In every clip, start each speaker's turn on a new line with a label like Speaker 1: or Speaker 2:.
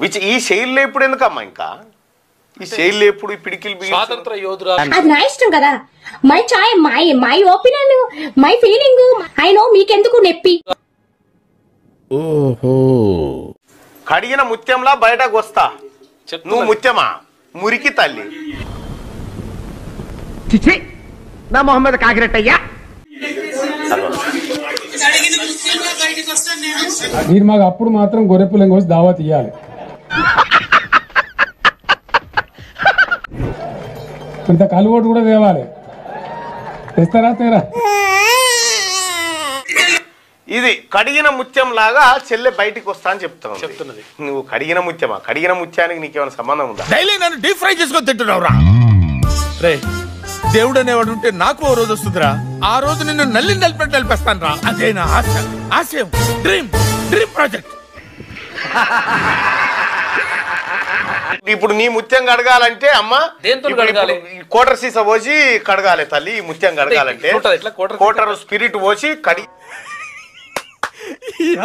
Speaker 1: Which ఈ శైలిలో ఎప్పుడు ఎందుకమ్మా ఇంకా? ఈ శైలిలో ఎప్పుడు ఈ పిడికిలు
Speaker 2: స్వాతంత్ర యోధురా
Speaker 3: అది నా ఇష్టం కదా. My choice my my opinion my feeling I know మీకెందుకు నొప్పి?
Speaker 1: కడిగిన ముత్యంలా బయటకు వస్తా. నువ్వు ముత్యమా? మురికి తల్లి.
Speaker 4: చిచి నా మొహమ్మద్ కాకిరెట్టయ్యా.
Speaker 5: మీరు మాకు అప్పుడు మాత్రం గొర్రెపులం కోసి దావా తీయాలి. ఇంత కలువోటు కూడా తేవాలి. తెస్తారా తేరా?
Speaker 1: ఇది కడిగిన ముత్యం లాగా చెల్లె బయటికి వస్తా అని చెప్తాను
Speaker 2: చెప్తున్నది.
Speaker 1: నువ్వు కడిగిన ముత్యమా? కడిగిన ముత్యానికి నీకేమైనా సంబంధం ఉందా?
Speaker 6: డైలీ నన్ను డీప్ ఫ్రై చేసుకొని తింటున్నావురా. రే దేవుడు అనేవాడు ఉంటే నాకు ఓ రోజు వస్తుందిరా. ఆ రోజు నిన్ను నల్లి నలిపెట్టి నలిపేస్తాను రా అదే నా ఆశ? ఆశయం. డ్రీమ్. Dream project.
Speaker 1: ఇప్పుడు నీ ముత్యం కడగాలంటే అమ్మ
Speaker 2: దేంతో కడగాలి?
Speaker 1: కోటర్ సీస పోసి కడగాలి తల్లి ఈ ముత్యం కడగాలంటే.
Speaker 2: కోటర్
Speaker 1: స్పిరిట్ పోసి కడిగి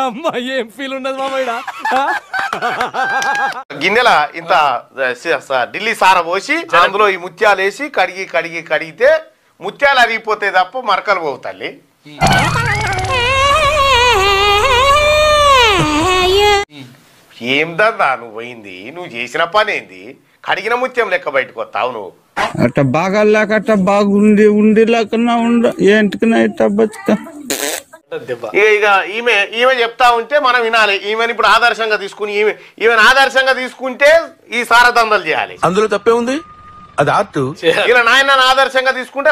Speaker 5: అమ్మాయి ఏం ఫీల్ ఉండదు మామయ్య
Speaker 1: గిన్నెల ఇంత ఢిల్లీ సార పోసి అందులో ఈ ముత్యాలు వేసి కడిగి కడిగి కడిగితే ముత్యాలు అరిగిపోతే తప్ప మరకలు పోవు తల్లి. ఏం దందా నువ్వు పోయింది నువ్వు చేసిన పని ఏంది కడిగిన ముత్యం లెక్క బయటకు వస్తావు నువ్వు.
Speaker 7: అట్ట బాగాలేక అట్ట బాగుండి ఉండి లేకన్నా ఉండ ఏంటికన్నా ఇట్ట బతుక.
Speaker 2: దెబ్బ.
Speaker 1: ఇక ఇక ఈమె ఈమె చెప్తా ఉంటే మనం వినాలి. ఈమెను ఇప్పుడు ఆదర్శంగా తీసుకుని ఈమె ఈమెను ఆదర్శంగా తీసుకుంటే ఈ సారదందలు చేయాలి.
Speaker 6: అందులో తప్పే ఉంది? అది ఆర్ట్.
Speaker 1: ఇలా నాయన ఆదర్శంగా తీసుకుంటే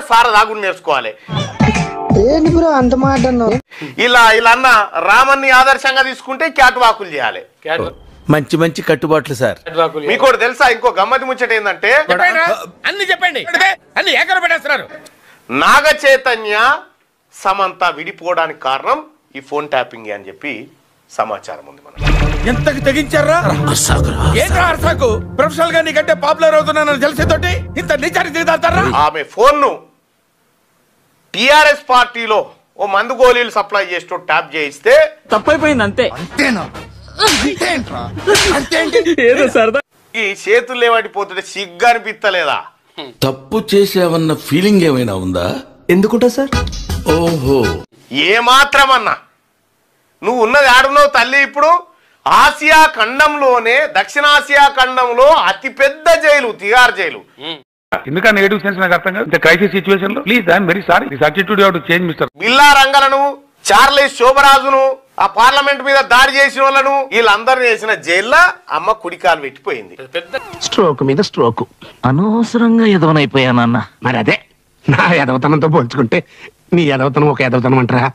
Speaker 1: ఇలా ఇలా అన్న రామన్ని ఆదర్శంగా తీసుకుంటే క్యాట్ వాకులు చేయాలి.
Speaker 2: క్యాట్
Speaker 6: మంచి మంచి కట్టుబాట్లు సార్.
Speaker 2: క్యాట్
Speaker 1: మీకు ఒకటి తెలుసా? ఇంకో గమ్మతి ముచ్చట ఏంటంటే
Speaker 6: అన్ని చెప్పండి. అన్ని ఏకర పెట్టేస్తున్నారు?
Speaker 1: నాగ చైతన్య సమంత విడిపోవడానికి కారణం ఈ ఫోన్ ట్యాపింగ్ అని చెప్పి సమాచారం ఉంది మనకి.
Speaker 6: ఎంతకి తెగించారా? ఏంట్రా అర్సాకు ప్రొఫెషనల్గా నీకంటే పాపులర్ అవుతున్నానని తెలిసేతోటి ఇంత నిజానికి దిగుతారా
Speaker 1: ఆమె ఫోన్ను టిఆర్ఎస్ పార్టీలో ఓ మందు గోళీలు సప్లై చేస్తూ ట్యాప్ చేయిస్తే
Speaker 7: తప్పైపోయింది అంతే.
Speaker 1: ఈ చేతులు లేవడిపోతుంటే సిగ్గు అనిపిస్తలేదా
Speaker 8: తప్పు చేసావన్న ఫీలింగ్ ఏమైనా ఉందా?
Speaker 4: ఎందుకుంటా సార్?
Speaker 8: ఓహో.
Speaker 1: ఏ మాత్రమన్నా నువ్వు ఉన్నది ఆడున్నావు తల్లి ఇప్పుడు. ఆసియా ఖండంలోనే దక్షిణాసియా ఖండంలో అతిపెద్ద జైలు తిహార్ జైలు.
Speaker 5: ఎందుకన్నా నెగటివ్ సెన్స్ నాకు అర్థం కాదు? Crisis సిచువేషన్లో? Please I'm very sorry this attitude to change mister
Speaker 1: Billa రంగలను Charles శోభరాజును ఆ పార్లమెంట్ మీద దాడి చేసిన వాళ్ళను వీళ్ళందరినీ వేసిన జైల్లో అమ్మ కుడికాలు పెట్టిపోయింది
Speaker 2: పెద్ద
Speaker 4: స్ట్రోక్ మీద స్ట్రోక్ అనవసరంగా ఎదవనైపోయానన్న మరి అదే నా ఎదవతనంతో పోల్చుకుంటే నీ ఎదవతనం ఒక ఎదవతనం అంటారా?